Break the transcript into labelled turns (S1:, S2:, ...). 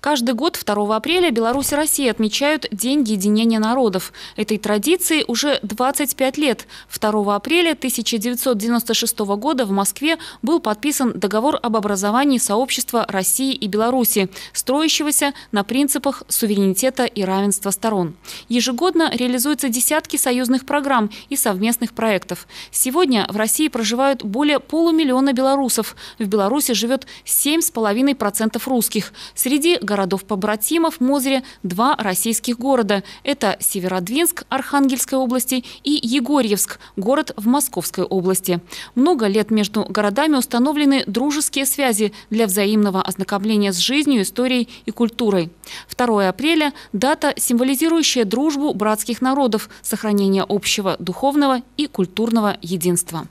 S1: Каждый год 2 апреля Беларусь и Россия отмечают День единения народов. Этой традиции уже 25 лет. 2 апреля 1996 года в Москве был подписан договор об образовании сообщества России и Беларуси, строящегося на принципах суверенитета и равенства сторон. Ежегодно реализуются десятки союзных программ и совместных проектов. Сегодня в России проживают более полумиллиона белорусов. В Беларуси живет 7,5% русских. Среди городов-побратимов Мозыре два российских города. Это Северодвинск Архангельской области и Егорьевск, город в Московской области. Много лет между городами установлены дружеские связи для взаимного ознакомления с жизнью, историей и культурой. 2 апреля – дата, символизирующая дружбу братских народов, сохранение общего духовного и культурного единства.